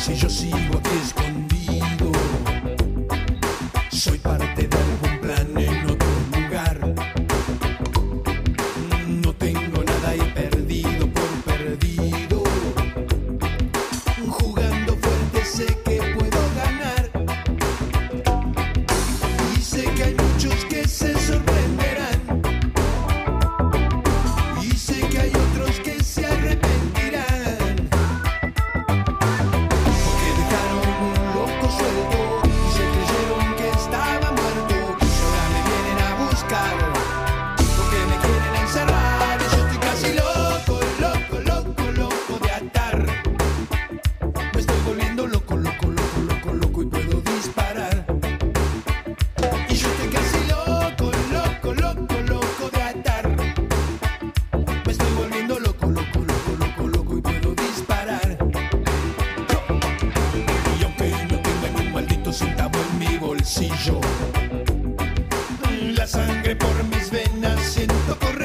si yo sigo aquí escondido? Esto ocurre